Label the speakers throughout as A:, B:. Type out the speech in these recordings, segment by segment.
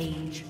A: Rampage.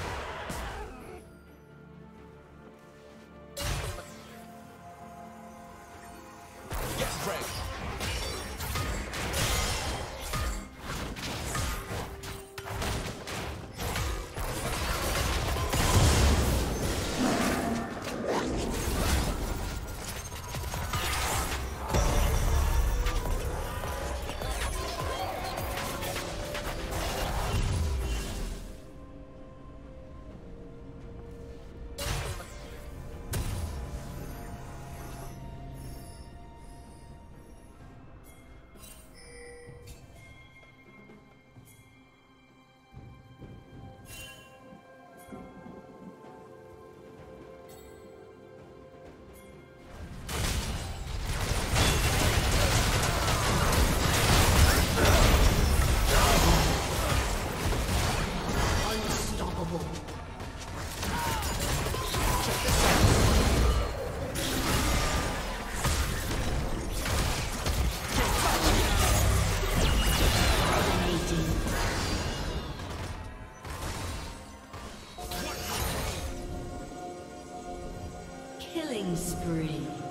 A: Killing spree.